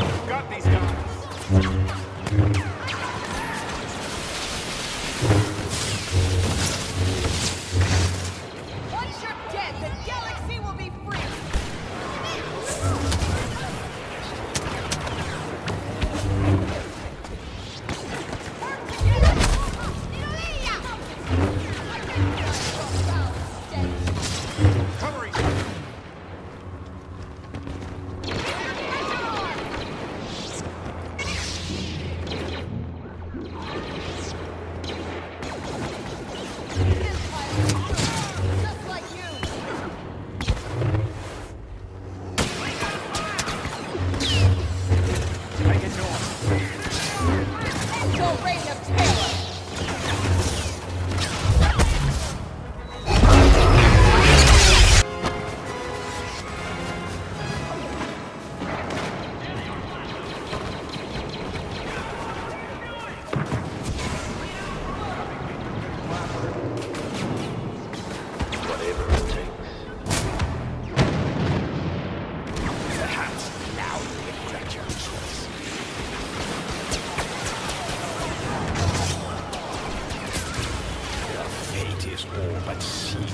Got these guys. Euh, oh, pâtisserie.